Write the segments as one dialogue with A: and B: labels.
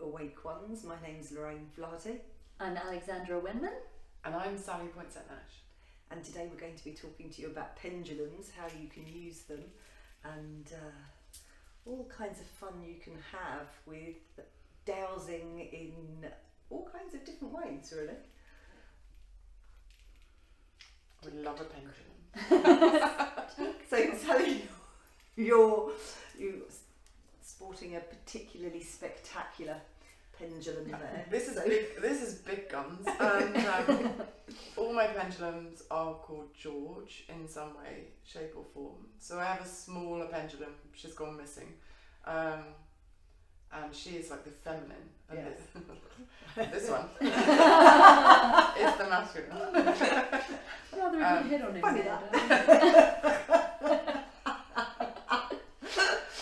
A: Awake Ones. My name's Lorraine Flaherty,
B: I'm Alexandra Wenman.
C: And I'm Sally Poinsett Nash.
A: and today we're going to be talking to you about pendulums, how you can use them, and uh, all kinds of fun you can have with dowsing in all kinds of different ways, really.
C: I would love a pendulum.
A: So, Sally, you're you sporting a particularly spectacular pendulum there.
C: This is
A: So-
C: big. This is big guns. And um, all my pendulums are called George in some way, shape or form. So I have a smaller pendulum. She's gone missing, um, and she is like the feminine. And
A: Yes.
C: this, this one is the masculine.
B: Rather a
C: Um,
B: hit on him.
A: funny
B: there,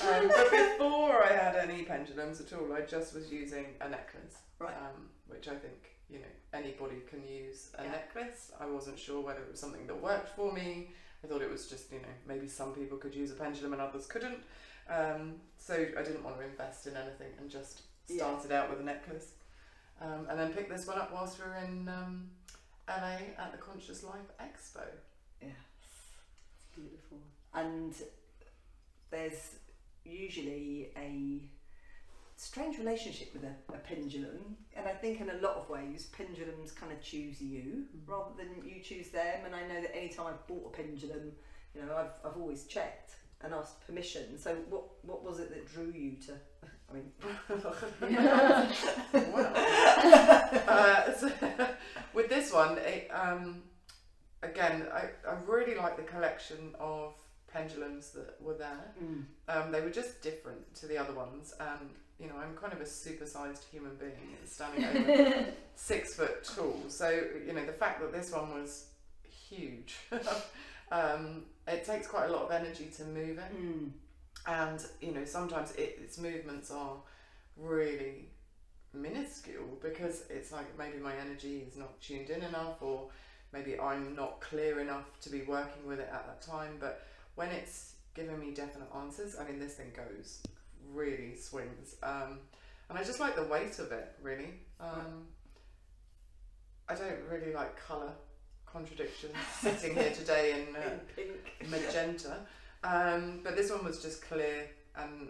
C: Um, but before I had any pendulums at all, I just was using a necklace,
A: Right.
C: um, which I think you know anybody can use a
A: Yeah.
C: necklace. I wasn't sure whether it was something that worked for me. I thought it was just you know maybe some people could use a pendulum and others couldn't. Um, so I didn't want to invest in anything and just
A: Yeah.
C: started out with a necklace, um, and then picked this one up whilst we were in um, LA at the Conscious Life Expo.
A: Yes.
B: Beautiful.
A: and there's usually a strange relationship with a, a pendulum and i think in a lot of ways pendulums kind of choose you rather than you choose them and i know that anytime i've bought a pendulum you know i've, I've always checked and asked permission so what what was it that drew you to i mean
C: Wow. uh, so, with this one, it, um, again, I, I really like the collection of pendulums that were there.
A: mm,
C: Um, they were just different to the other ones, and you know, I'm kind of a supersized human being, standing over six foot tall. So you know, the fact that this one was huge, um, it takes quite a lot of energy to move it.
A: Mm,
C: and you know sometimes it, its movements are really minuscule because it's like maybe my energy is not tuned in enough or maybe I'm not clear enough to be working with it at that time. But when it's giving me definite answers I mean this thing goes really swings um, and I just like the weight of it really um, I don't really like colour contradictions sitting here today in uh,
A: in
C: magenta. Um, but this one was just clear, and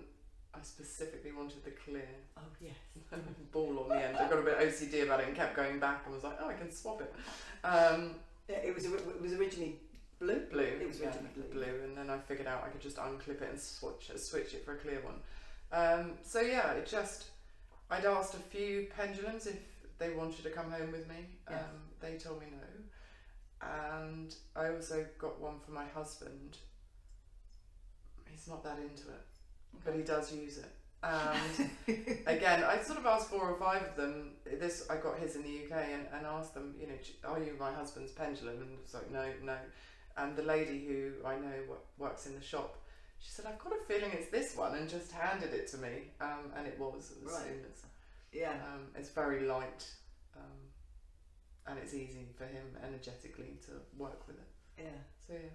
C: I specifically wanted the clear
A: oh yes
C: ball on the end. I got a bit OCD about it and kept going back and was like, oh, I can swap it. Um,
A: yeah, it was it was originally blue
C: blue.
A: It was
C: yeah,
A: originally blue.
C: and then I figured out I could just unclip it and switch switch it for a clear one. Um, so yeah, it just I'd asked a few pendulums if they wanted to come home with me. Um, They told me no, and I also got one for my husband. He's not that into it, but he does use it. And again, I sort of asked four or five of them. This I got his in the UK and, and asked them, you know, are you my husband's pendulum? And it's like, no, no. And the lady who I know works in the shop, she said, I've got a feeling it's this one, and just handed it to me. Um, and it was as
A: Right.
C: soon as
A: yeah
C: um, it's very light, um, and it's easy for him energetically to work with it.
A: yeah
C: So yeah.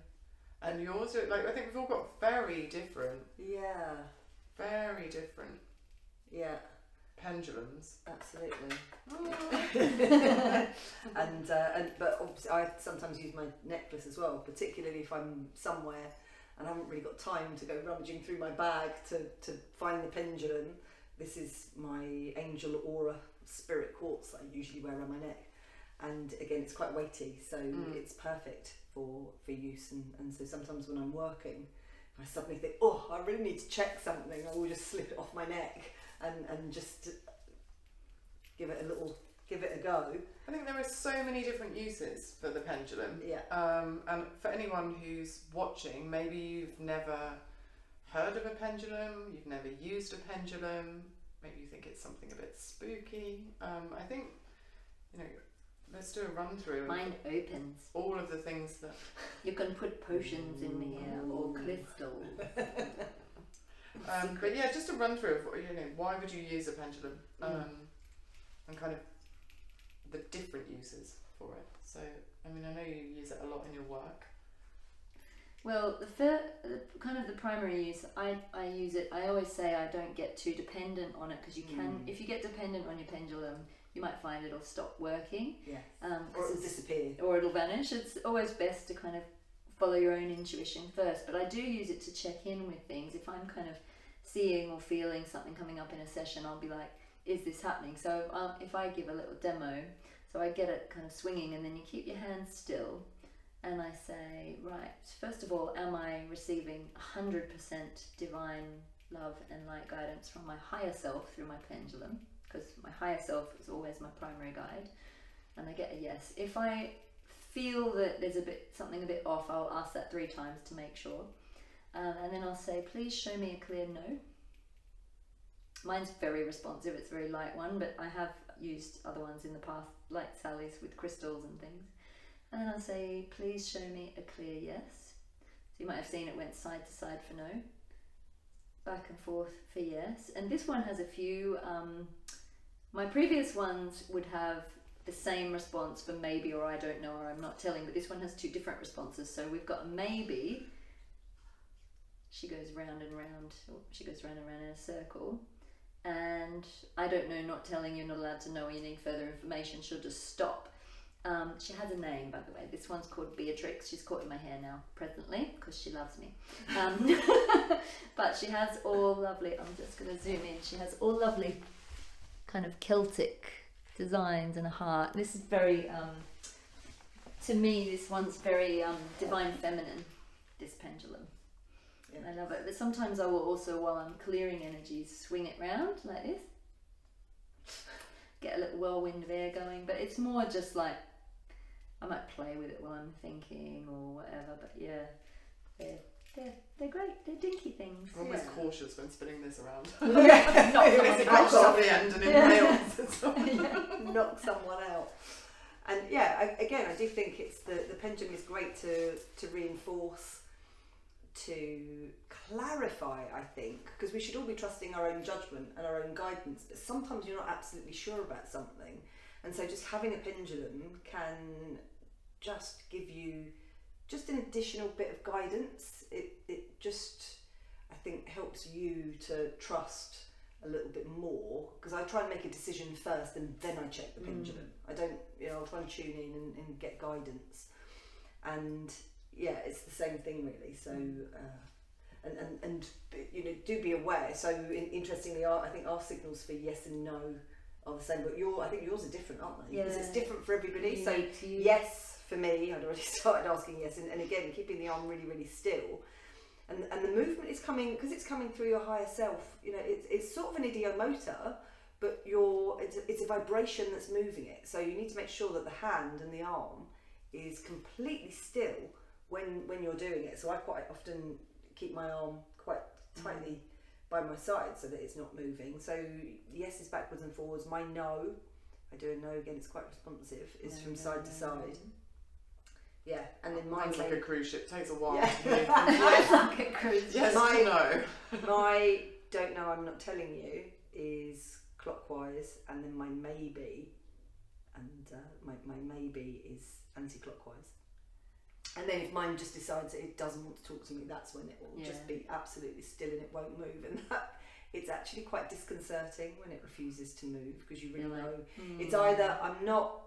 C: And yours, are- like I think we've all got very different,
A: yeah
C: very different
A: yeah
C: pendulums.
A: absolutely and uh, and but obviously I sometimes use my necklace as well, particularly if I'm somewhere and I haven't really got time to go rummaging through my bag to, to find the pendulum. This is my Angel Aura Spirit Quartz that I usually wear around my neck, and again it's quite weighty, so
C: Mm.
A: it's perfect for for use. And, and so sometimes when I'm working, I suddenly think, oh, I really need to check something. I will just slip it off my neck and and just give it a little give it a go.
C: I think there are so many different uses for the pendulum.
A: Yeah.
C: Um, and for anyone who's watching, maybe you've never heard of a pendulum, you've never used a pendulum, maybe you think it's something a bit spooky. Um, I think, you know, let's do a run through
B: Mine opens.
C: all of the things that.
B: You can put potions in here or crystals.
C: Um, but yeah, just a run through of you know why would you use a pendulum, um,
A: Mm.
C: and kind of the different uses for it. So I mean, I know you use it a lot in your work.
B: Well, the, fir- kind of the primary use, I, I use it. I always say I don't get too dependent on it because you can.
A: Mm.
B: If you get dependent on your pendulum, you might find it'll stop working,
A: Yeah.
B: um,
A: Or it'll disappear.
B: or it'll vanish. It's always best to kind of follow your own intuition first. But I do use it to check in with things. If I'm kind of seeing or feeling something coming up in a session, I'll be like, "Is this happening?" So um, if I give a little demo, so I get it kind of swinging, and then you keep your hands still, and I say, "Right, first of all, am I receiving 100% divine love and light guidance from my higher self through my pendulum?" Because my higher self is always my primary guide and I get a yes. If I feel that there's a bit something a bit off, I'll ask that three times to make sure, um, and then I'll say, "Please show me a clear no." Mine's very responsive; it's a very light one, but I have used other ones in the past, like Sally's with crystals and things. And then I'll say, "Please show me a clear yes." So you might have seen it went side to side for no, back and forth for yes, and this one has a few. Um, my previous ones would have the same response for maybe or I don't know or I'm not telling, but this one has two different responses. So we've got a maybe. She goes round and round, she goes round and round in a circle. And I don't know, not telling, you're not allowed to know, you need further information, she'll just stop. Um, she has a name, by the way. This one's called Beatrix. She's caught in my hair now, presently, because she loves me. Um, but she has all lovely, I'm just going to zoom in, she has all lovely kind of Celtic designs and a heart. This is very, um, to me, this one's very um, divine feminine, this pendulum.
A: Yeah.
B: I love it. But sometimes I will also, while I'm clearing energies, swing it round like this. Get a little whirlwind of air going. But it's more just like, I might play with it while I'm thinking or whatever. But yeah, they're, they're, they're great. They're dinky things.
C: I'm always
A: Yeah.
C: cautious when spinning this around.
A: Yeah.
B: Not
C: If
B: someone's
C: it's off the end and
B: Yeah.
C: impales.
A: knock someone out. And yeah, I, again, I do think it's the the pendulum is great to to reinforce, to clarify. I think because we should all be trusting our own judgment and our own guidance, but sometimes you're not absolutely sure about something, and so just having a pendulum can just give you just an additional bit of guidance. It it just I think helps you to trust a little bit more because I try and make a decision first and then I check the
B: Mm.
A: pendulum. I don't, you know, I'll try and tune in and, and get guidance. And yeah, it's the same thing really. So, uh, and, and, and you know, do be aware. So, in, interestingly, our, I think our signals for yes and no are the same, but your, I think yours are different, aren't they? Because it's different for everybody. So,
B: Unique to you.
A: yes for me i'd already started asking yes and, and again keeping the arm really really still and and the movement is coming because it's coming through your higher self you know it's, it's sort of an ideomotor but your it's, a- it's a vibration that's moving it so you need to make sure that the hand and the arm is completely still when when you're doing it so i quite often keep my arm quite tightly by my side so that it's not moving so yes is backwards and forwards my no I do a no again. It's quite responsive. Is from side to side. Yeah, and then mine
C: Mine's like a cruise ship. Takes a while
A: Yeah.
C: to move
B: like a cruise.
C: yes
A: My-
C: no.
A: my don't know. I'm not telling you is clockwise, and then my maybe, and uh, my my maybe is anti-clockwise. And then if mine just decides that it doesn't want to talk to me, that's when it will just be absolutely still and it won't move. And that it's actually quite disconcerting when it refuses to move because you really
B: Really?
A: know
B: Mm.
A: it's either I'm not,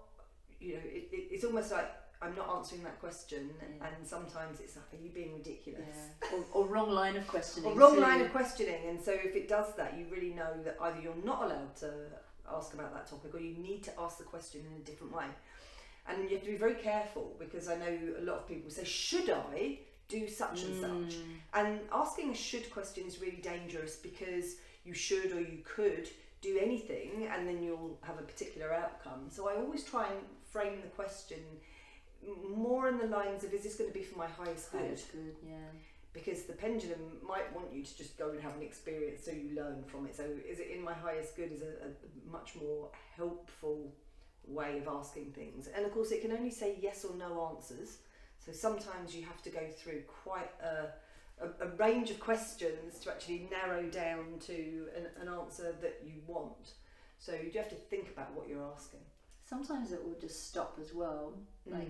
A: you know, it, it, it's almost like I'm not answering that question,
B: Yeah.
A: and sometimes it's like, are you being ridiculous?
B: Yeah. Or, or wrong line of questioning.
A: Or wrong
B: too.
A: line of questioning, and so if it does that, you really know that either you're not allowed to ask about that topic, or you need to ask the question in a different way. And you have to be very careful because I know a lot of people say, "Should I do such and such?"
B: Mm.
A: And asking a should question is really dangerous because you should or you could do anything and then you'll have a particular outcome. So I always try and frame the question more in the lines of is this going to be for my highest good?
B: Highest good, yeah.
A: Because the pendulum might want you to just go and have an experience so you learn from it. So is it in my highest good is a, a much more helpful way of asking things. And of course it can only say yes or no answers. So sometimes you have to go through quite a a, a range of questions to actually narrow down to an, an answer that you want. So you do have to think about what you're asking.
B: Sometimes it will just stop as well. Mm. Like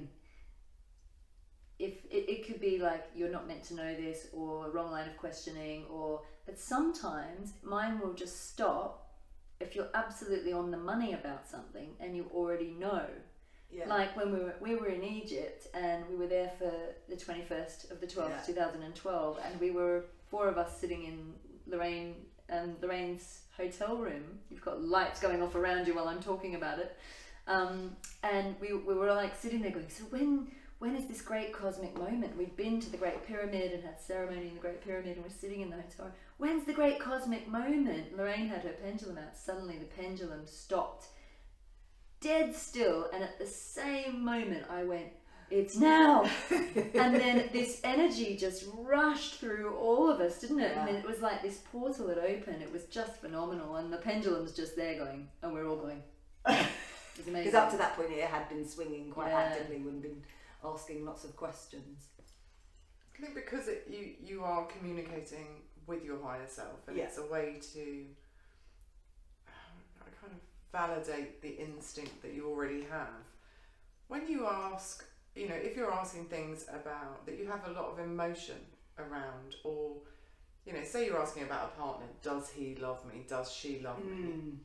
B: if it, it could be like you're not meant to know this or wrong line of questioning or but sometimes mine will just stop if you're absolutely on the money about something and you already know
A: Yeah.
B: like when we were we were in Egypt and we were there for the 21st of the 12th
A: Yeah.
B: 2012 and we were four of us sitting in Lorraine um, Lorraine's hotel room you've got lights going off around you while I'm talking about it um, and we, we were like sitting there going so when when is this great cosmic moment we'd been to the Great Pyramid and had ceremony in the Great Pyramid and we're sitting in the hotel room when's the great cosmic moment? Lorraine had her pendulum out. Suddenly the pendulum stopped. Dead still and at the same moment I went it's now. And then this energy just rushed through all of us didn't it?
A: Yeah.
B: and it was like this portal had opened. It was just phenomenal and the pendulum's just there going and we're all going. It's amazing
A: Because up to that point, it had been swinging quite
B: Yeah.
A: actively. And been asking lots of questions.
C: I think because it, you you are communicating with your higher self, and
A: Yeah.
C: it's a way to uh, kind of validate the instinct that you already have. When you ask, you know, if you're asking things about that you have a lot of emotion around, or you know, say you're asking about a partner, does he love me? Does she love me?
A: Mm.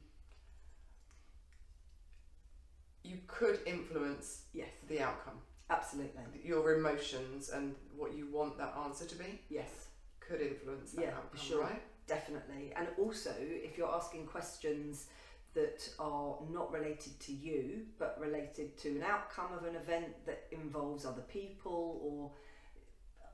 C: You could influence
A: Yes,
C: the outcome,
A: absolutely.
C: your emotions, and what you want that answer to be
A: Yes,
C: could influence that
A: Yeah, for
C: outcome,
A: sure.
C: right?
A: definitely. And also, if you're asking questions that are not related to you, but related to an outcome of an event that involves other people or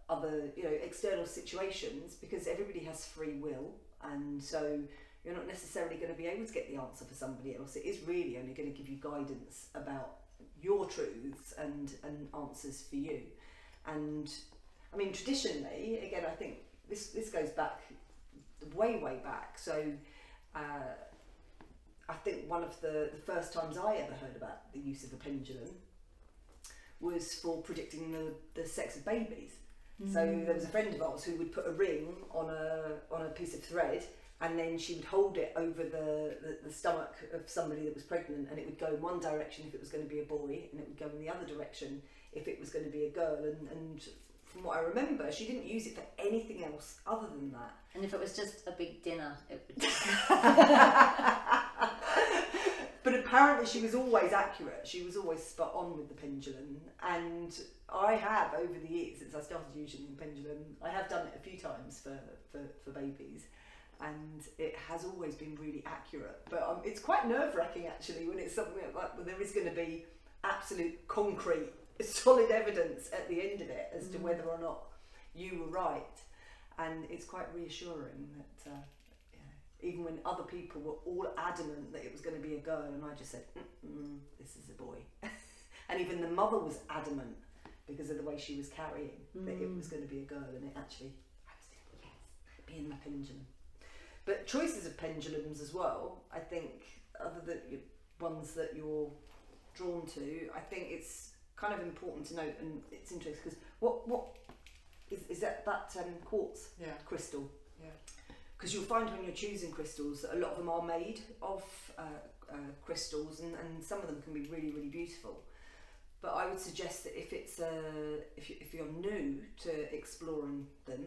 A: other, you know, external situations, because everybody has free will, and so you're not necessarily going to be able to get the answer for somebody else. It is really only going to give you guidance about your truths and and answers for you. And I mean, traditionally, again, I think this this goes back way way back. So. Uh, I think one of the, the first times I ever heard about the use of a pendulum was for predicting the, the sex of babies. So there was a friend of ours who would put a ring on a on a piece of thread, and then she would hold it over the, the, the stomach of somebody that was pregnant, and it would go in one direction if it was going to be a boy, and it would go in the other direction if it was going to be a girl. And, and from what I remember, she didn't use it for anything else other than that.
B: and if it was just a big dinner it would
A: but apparently she was always accurate. She was always spot on with the pendulum. And I have over the years since I started using the pendulum, I have done it a few times for, for, for babies. And it has always been really accurate. But um, it's quite nerve wracking actually when it's something like where there is going to be absolute concrete, solid evidence at the end of it as to
B: Mm.
A: whether or not you were right. And it's quite reassuring that. Uh, know, even when other people were all adamant that it was going to be a girl, and I just said, "This is a boy," and even the mother was adamant because of the way she was carrying that it
B: Mm.
A: was going to be a girl, and it actually, I was thinking, yes, being the pendulum. But choices of pendulums as well. I think other than ones that you're drawn to, I think it's kind of important to note, and it's interesting because what what is, is that that um, quartz
C: Yeah.
A: crystal?
C: Yeah.
A: Because you'll find when you're choosing crystals that a lot of them are made of uh, uh, crystals, and, and some of them can be really really beautiful. But I would suggest that if it's a if you, if you're new to exploring them,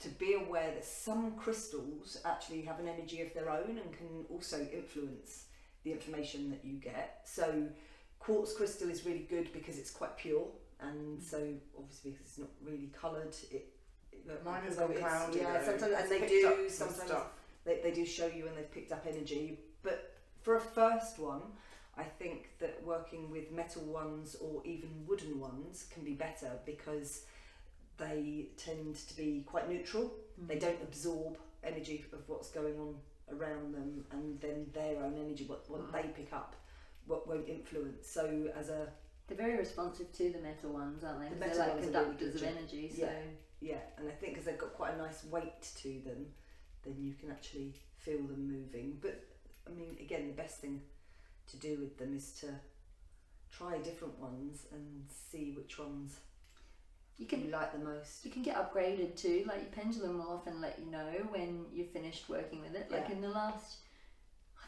A: to be aware that some crystals actually have an energy of their own and can also influence the information that you get. So quartz crystal is really good because it's quite pure, and mm. so obviously because it's not really coloured, it. it
C: Mine gone
A: it's-
C: cloudy.
A: Yeah,
C: though.
A: sometimes and they do sometimes they, they do show you when they've picked up energy. But for a first one, I think that working with metal ones or even wooden ones can be better because they tend to be quite neutral. They mm. don't absorb energy of what's going on around them, and then their own energy, what, what mm. they pick up, what won't influence. So as a
B: They're very responsive to the metal ones, aren't they?
A: The metal
B: they're like
A: ones are really
B: conductors of energy. So
A: Yeah. yeah, and I think because they've got quite a nice weight to them, then you can actually feel them moving. But I mean, again, the best thing to do with them is to try different ones and see which ones
B: you
A: you
B: can
A: like the most.
B: you can get upgraded too. Like your pendulum will often let you know when you've finished working with it. Like
A: Yeah.
B: in the last,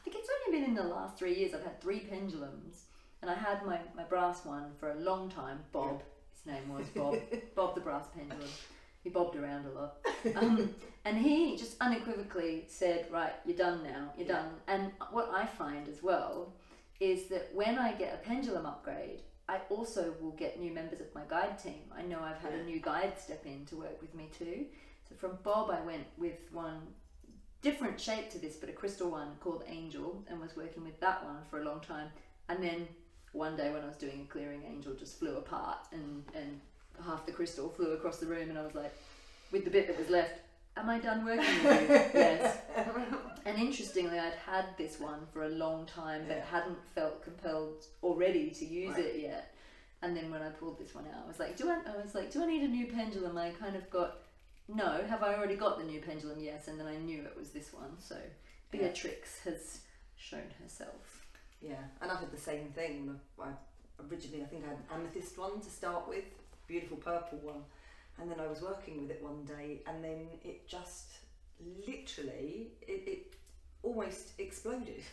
B: I think it's only been in the last three years. I've had three pendulums, and I had my my brass one for a long time. Bob, his name was Bob, Bob the brass pendulum. He bobbed around a lot, um, and he just unequivocally said, "Right, you're done now. You're
A: Yeah.
B: done." And what I find as well is that when I get a pendulum upgrade, I also will get new members of my guide team. I know I've had a new guide step in to work with me too. So from Bob, I went with one different shape to this, but a crystal one called Angel, and was working with that one for a long time. And then one day when I was doing a clearing, Angel just flew apart, and and half the crystal flew across the room, and I was like, with the bit that was left, am I done working with you? yes. And interestingly, I'd had this one for a long time, but
A: Yeah.
B: hadn't felt compelled already to use
A: Right.
B: it yet. And then when I pulled this one out, I was like, do I? I was like, do I need a new pendulum? I kind of got, no. Have I already got the new pendulum? Yes. And then I knew it was this one. So
A: Yeah.
B: Beatrix has shown herself.
A: Yeah, and I had the same thing. I originally, I think I had an amethyst one to start with, beautiful purple one, and then I was working with it one day, and then it just literally, it, it almost exploded.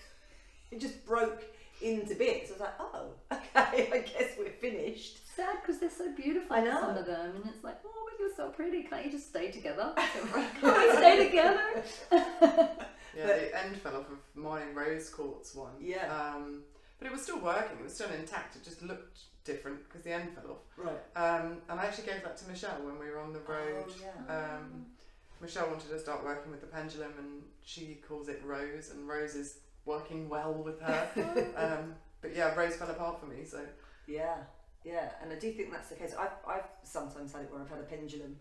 A: It just broke into bits. I was like, oh, okay, I guess we're finished.
B: Sad because they're so beautiful.
A: I know.
B: Some of them, and it's like, oh, but you're so pretty. Can't you just stay together? Can't we stay together?
C: Yeah,
A: But-
C: the end fell off of my rose quartz one.
A: Yeah.
C: Um, but it was still working. It was still intact. It just looked different because the end fell off.
A: Right.
C: Um, and I actually gave that to Michelle when we were on the road.
A: Oh, yeah.
C: Um, Michelle wanted to start working with the pendulum, and she calls it Rose, and Rose is working well with her. um, but yeah, Rose fell apart for me. So
A: Yeah, yeah, and I do think that's the case. I've, I've sometimes had it where I've had a pendulum,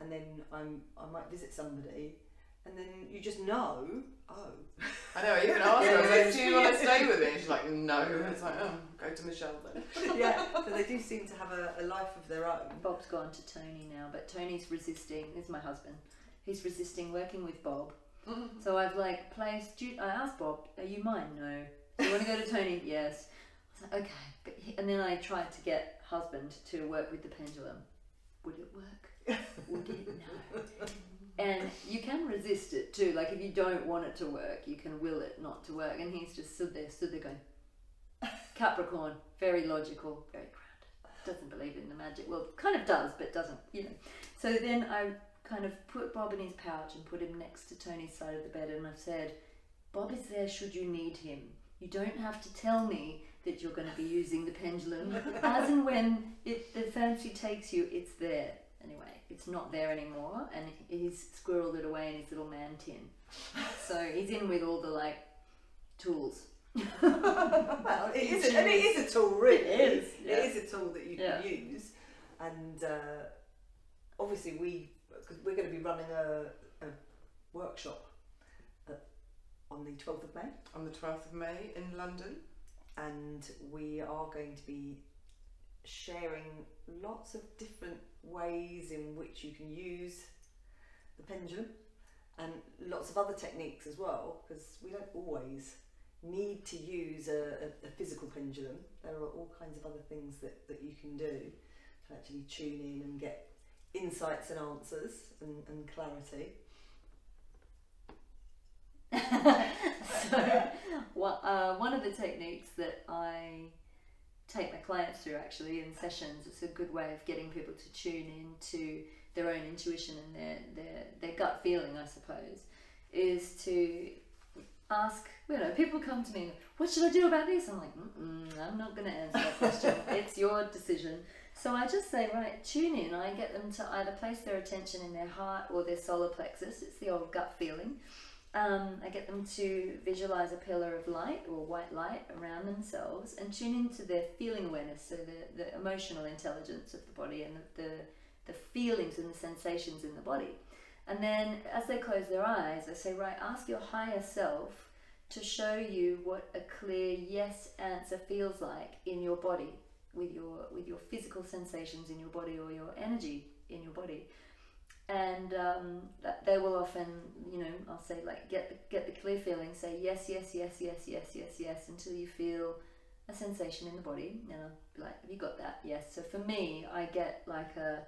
A: and then I'm I might visit somebody, and then you just know, oh,
C: I know. I even asked her, I was
A: Yeah.
C: like, "Do you want to stay with me?" And she's like, "No." It's like, "Oh, go to Michelle then."
A: yeah. So they do seem to have a, a life of their own.
B: Bob's gone to Tony now, but Tony's resisting. This is my husband. He's resisting working with Bob. Mm-hmm. So I've like placed. do you- I asked Bob, "Are you mine?" No. Do you want to go to Tony? Yes. I was like, okay. But he, and then I tried to get husband to work with the pendulum. Would it work? Would it? No. And you can resist it too. Like if you don't want it to work, you can will it not to work. And he's just stood there, stood there going, Capricorn, very logical, very grounded. Doesn't believe in the magic. Well, kind of does, but doesn't, you know. So then I kind of put Bob in his pouch and put him next to Tony's side of the bed, and I've said, Bob is there should you need him. You don't have to tell me that you're going to be using the pendulum. As and when it, the fancy takes you, it's there. Anyway, it's not there anymore, and he's squirreled it away in his little man tin. So he's in with all the like tools.
A: well, it is, a, and it is a tool, really.
B: It is, yeah.
A: It is a tool that you
B: Yeah.
A: can use, and uh, obviously we, we're going to be running a, a workshop at, on the twelfth of May.
C: On the twelfth of May in London.
A: and we are going to be sharing lots of different ways in which you can use the pendulum and lots of other techniques as well because we don't always need to use a, a, a physical pendulum there are all kinds of other things that, that you can do to actually tune in and get insights and answers and, and clarity
B: so one, uh, one of the techniques that I take my clients through actually in sessions, it's a good way of getting people to tune into their own intuition and their, their, their gut feeling, I suppose, is to ask, you know, people come to me, what should I do about this? I'm like, Mm-mm, I'm not going to answer that question. it's your decision. So I just say, right, tune in. I get them to either place their attention in their heart or their solar plexus. It's the old gut feeling. Um, I get them to visualize a pillar of light or white light around themselves and tune into their feeling awareness, so the, the emotional intelligence of the body and the, the, the feelings and the sensations in the body. And then as they close their eyes, I say, right, ask your higher self to show you what a clear yes answer feels like in your body with your with your physical sensations in your body or your energy in your body and um, they will often, you know, I'll say like get the, get the clear feeling, say yes, yes, yes, yes, yes, yes, yes, until you feel a sensation in the body, and I'll be like, have you got that? Yes. So for me, I get like a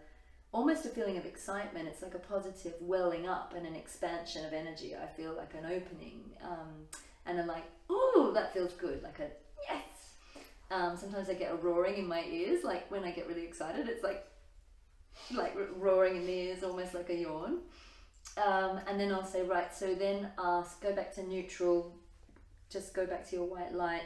B: almost a feeling of excitement. It's like a positive welling up and an expansion of energy. I feel like an opening, um, and I'm like, ooh, that feels good, like a. Um, sometimes I get a roaring in my ears, like when I get really excited. It's like like roaring in the ears, almost like a yawn. Um, and then I'll say, right, so then ask, go back to neutral, just go back to your white light,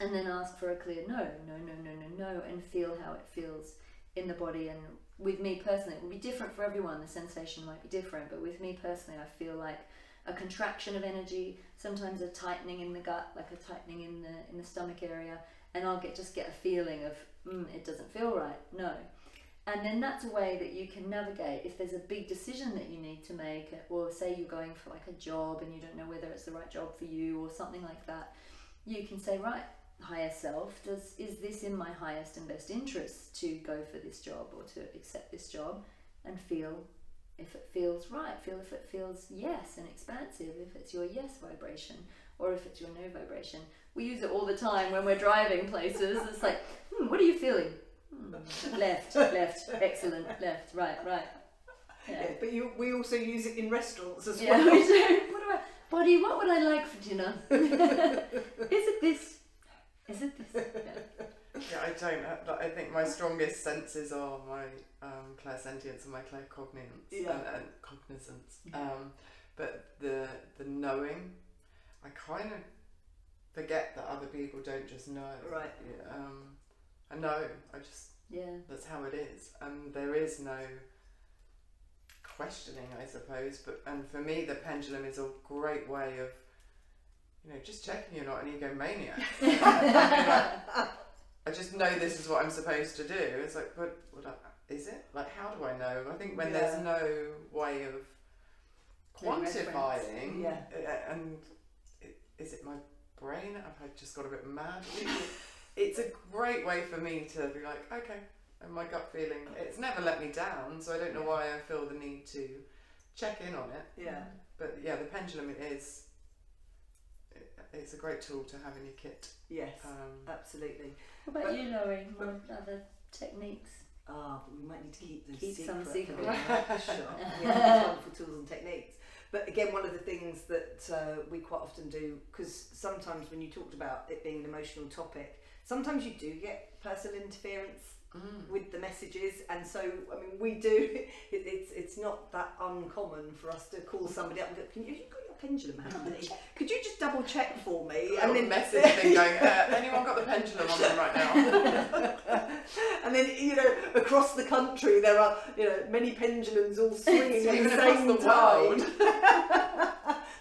B: and then ask for a clear no, no, no, no, no, no, and feel how it feels in the body. And with me personally, it will be different for everyone. The sensation might be different, but with me personally, I feel like a contraction of energy, sometimes a tightening in the gut, like a tightening in the in the stomach area, and I'll get just get a feeling of mm, it doesn't feel right. No. And then that's a way that you can navigate if there's a big decision that you need to make, or say you're going for like a job and you don't know whether it's the right job for you or something like that. You can say, right, higher self, does is this in my highest and best interest to go for this job or to accept this job, and feel if it feels right, feel if it feels yes and expansive, if it's your yes vibration or if it's your no vibration. We use it all the time when we're driving places. It's like, hmm, what are you feeling? Hmm, left, left, excellent, left, right, right.
A: Yeah,
B: Yeah.
A: but you, we also use it in restaurants as
B: Yeah,
A: well.
B: we do. What do I, body, what would I like for dinner? Is it this? Is it this? Yeah.
C: Yeah, I don't. have- I think my strongest senses are my um, clairsentience and my claircognizance
A: Yeah.
C: and, and cognizance.
B: Yeah.
C: Um, but the the knowing, I kind of forget that other people don't just know.
A: Right.
C: Um, I know. I just
B: yeah.
C: that's how it is, and there is no questioning, I suppose. But and for me, the pendulum is a great way of, you know, just checking you're not an egomaniac. I just know this is what I'm supposed to do. It's like, but what I, is it? Like, how do I know? I think when
A: Yeah.
C: there's no way of quantifying,
A: Yeah.
C: uh, and it, is it my brain? Have I just got a bit mad? it's a great way for me to be like, okay, and my gut feeling. It's never let me down, so I don't know why I feel the need to check in on it.
A: Yeah.
C: But yeah, the pendulum is. It, it's a great tool to have in your kit.
A: Yes.
C: Um,
A: Absolutely.
B: What about
A: But-
B: you, Laurie? What other techniques?
A: Ah, but we might need to keep the
B: Keep
A: secret
B: some
A: for
B: secret.
A: the next shot. We have wonderful tools and techniques. But again, one of the things that uh, we quite often do, because sometimes when you talked about it being an emotional topic, sometimes you do get personal interference
C: mm.
A: with the messages, and so I mean, we do. It, it's it's not that uncommon for us to call somebody up and go, "Can you, have you got your pendulum handy? Could you just double check for me?"
C: and then message thing going, uh, anyone got the pendulum on them right now?
A: and then you know across the country there are you know many pendulums all swinging at
C: Even
A: the
C: across
A: same
C: the
A: time,
C: world.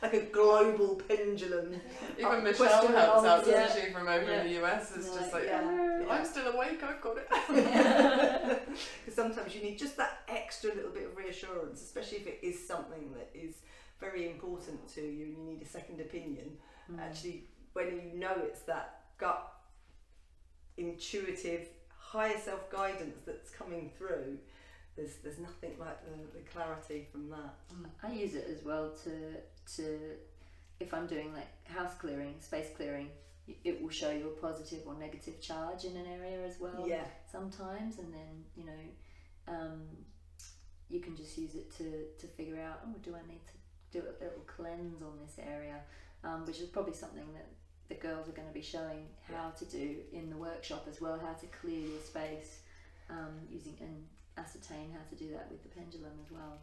A: like a global pendulum.
C: Even
A: Uh,
C: Michelle helps out,
A: answer.
C: doesn't she, from over
B: Yeah.
C: in the US? It's just like,
A: Yeah.
C: "Uh, I'm still awake, I've got it.
A: Because sometimes you need just that extra little bit of reassurance, especially if it is something that is very important to you and you need a second opinion.
B: Mm.
A: Actually, when you know it's that gut, intuitive, higher self guidance that's coming through, there's there's nothing like the, the clarity from that.
B: I use it as well to to if I'm doing like house clearing, space clearing, it will show you a positive or negative charge in an area as well.
A: yeah,
B: Sometimes, and then you know, um, you can just use it to to figure out. Oh, do I need to do a little cleanse on this area? Um, which is probably something that the girls are going to be showing how to do in the workshop as well. How to clear your space um, using and ascertain how to do that with the pendulum as well.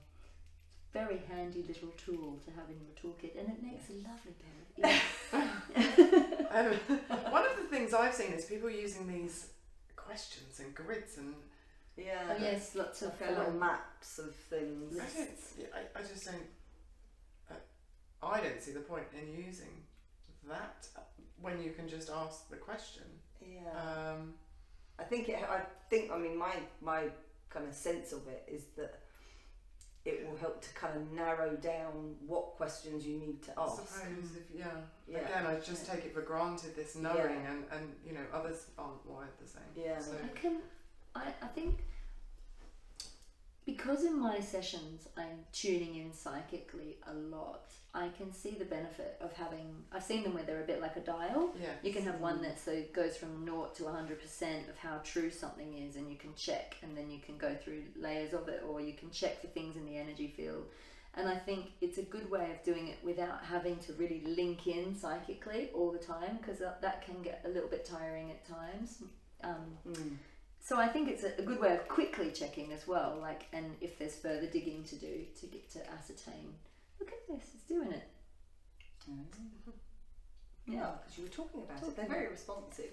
B: Very handy little tool to have in your toolkit, and it makes a lovely pair of ears.
C: Um, one of the things I've seen is people using these questions and grids and
A: yeah.
B: oh yes, lots of
A: Like little maps of things.
C: I, don't, I, I just don't. I don't see the point in using that when you can just ask the question.
A: Yeah.
C: Um,
A: I think it. I think. I mean, my my kind of sense of it is that it will help to kind of narrow down what questions you need to
C: I
A: ask.
C: suppose if yeah.
A: Yeah.
C: Again, I just take it for granted this knowing,
A: Yeah.
C: and and you know others aren't wired the same.
A: Yeah.
C: So
B: I can, I, I think, because in my sessions I'm tuning in psychically a lot, I can see the benefit of having. I've seen them where they're a bit like a dial.
C: yeah.
B: You can have one that so goes from naught to hundred percent of how true something is, and you can check, and then you can go through layers of it, or you can check for things in the energy field. And I think it's a good way of doing it without having to really link in psychically all the time because that, that can get a little bit tiring at times. Um,
A: Mm.
B: So I think it's a, good way of quickly checking as well, like, and if there's further digging to do to get to ascertain, look at this, it's doing it.
A: Yeah, because you were talking about it. They're very responsive.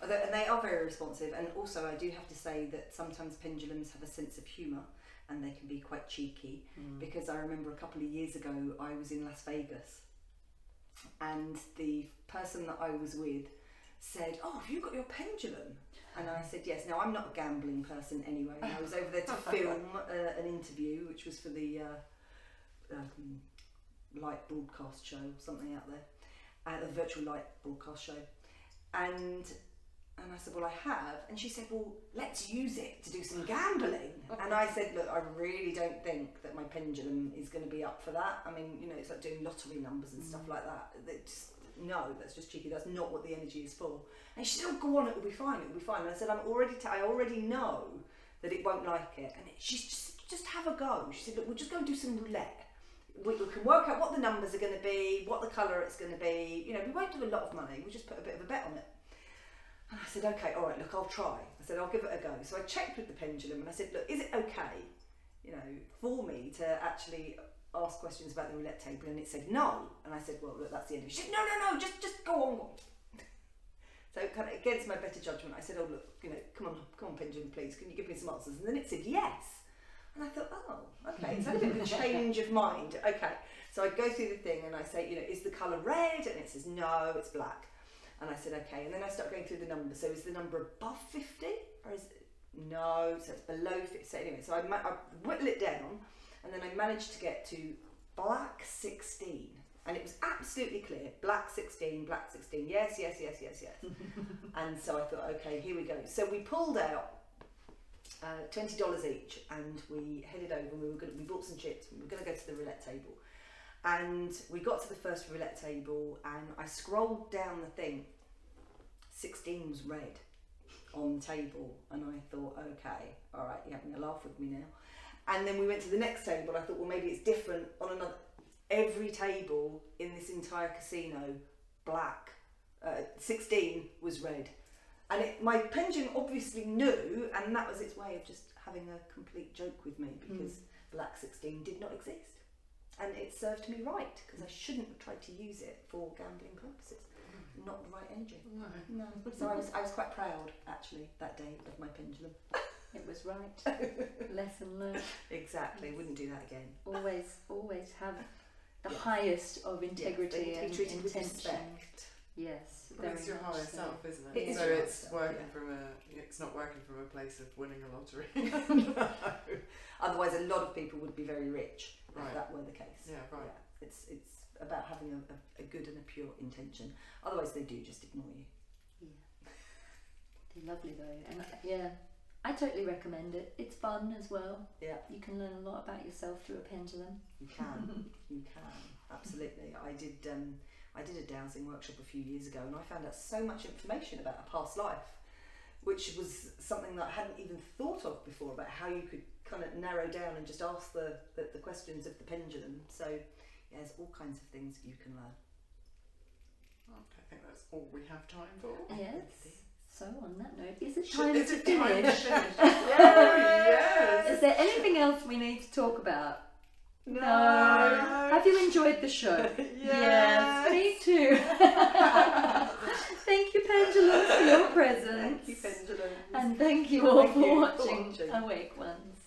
A: Although- And they are very responsive. And also, I do have to say that sometimes pendulums have a sense of humour and they can be quite cheeky.
B: Mm.
A: Because I remember a couple of years ago, I was in Las Vegas and the person that I was with said, Oh, have you got your pendulum? And I said, Yes. Now, I'm not a gambling person anyway. I was over there to film uh, an interview, which was for the uh, um, light broadcast show, something out there, uh, the virtual light broadcast show. And and I said, Well, I have. And she said, Well, let's use it to do some gambling. And I said, Look, I really don't think that my pendulum is going to be up for that. I mean, you know, it's like doing lottery numbers and stuff like that. Just, no, that's just cheeky. That's not what the energy is for. And she said, Oh, go on, it'll be fine. It'll be fine. And I said, I'm already, t- I already know that it won't like it. And she just, just have a go. She said, Look, we'll just go and do some roulette. We, we can work out what the numbers are going to be, what the colour it's going to be. You know, we won't do a lot of money. We'll just put a bit of a bet on it. And I said, okay, all right, look, I'll try. I said, I'll give it a go. So I checked with the pendulum and I said, look, is it okay, you know, for me to actually ask questions about the roulette table? And it said no. And I said, well, look, that's the end of it. She said, no, no, no, just, just go on. So kind of against my better judgment, I said, oh, look, you know, come on, come on, pendulum, please, can you give me some answers? And then it said yes. And I thought, oh, okay, so a bit of a change of mind. Okay, so I go through the thing and I say, you know, is the colour red? And it says, no, it's black. And I said, okay. And then I start going through the numbers. So is the number above 50? Or is it, no, so it's below 50. So anyway, so I, I whittle it down and then I managed to get to black 16. And it was absolutely clear black 16, black 16. Yes, yes, yes, yes, yes. and so I thought, okay, here we go. So we pulled out uh, twenty dollars each, and we headed over. and We were gonna, we bought some chips. We were going to go to the roulette table, and we got to the first roulette table, and I scrolled down the thing. Sixteen was red on the table, and I thought, okay, all right, you're having a laugh with me now. And then we went to the next table. I thought, well, maybe it's different on another. Every table in this entire casino, black. Uh, Sixteen was red. And it, my pendulum obviously knew, and that was its way of just having a complete joke with me because Black 16 did not exist. And it served me right because I shouldn't have tried to use it for gambling purposes. Not the right energy.
C: No.
A: No. So I was, I was quite proud actually that day of my pendulum.
B: It was right. Lesson learned.
A: Exactly. Wouldn't do that again.
B: Always, always have the
A: Yes.
B: highest of integrity
A: Yes, they
B: and
A: to be treated with respect.
B: Yes,
C: Well, it's your
B: much
C: higher
B: so.
C: self, isn't it?
A: It is
C: so
A: your
C: it's
A: self,
C: working
A: yeah.
C: from a. It's not working from a place of winning a lottery.
A: Otherwise, a lot of people would be very rich
C: Right.
A: if that were the case.
C: yeah, right.
A: Yeah, it's it's about having a, a, a good and a pure intention. Otherwise, they do just ignore you.
B: Yeah. They're lovely though, and uh, yeah, I totally recommend it. It's fun as well.
A: Yeah.
B: You can learn a lot about yourself through a pendulum.
A: You can, you can, absolutely. I did um, I did a dowsing workshop a few years ago, and I found out so much information about a past life, which was something that I hadn't even thought of before about how you could kind of narrow down and just ask the, the, the questions of the pendulum. So yeah, there's all kinds of things you can learn.
C: Okay, I think that's all we have time for.
B: Yes. So on that note, is it time
C: is
B: to
C: it time to
B: finish?
C: finish? yes.
B: Is there anything else we need to talk about?
A: No.
B: Have you enjoyed the show?
C: Yes.
B: me too. thank you, Pendulum, for your presence.
A: Thank you, pendulum.
B: And thank you all
A: Thank
B: for
A: you for
B: watching
A: watching.
B: Awake Ones.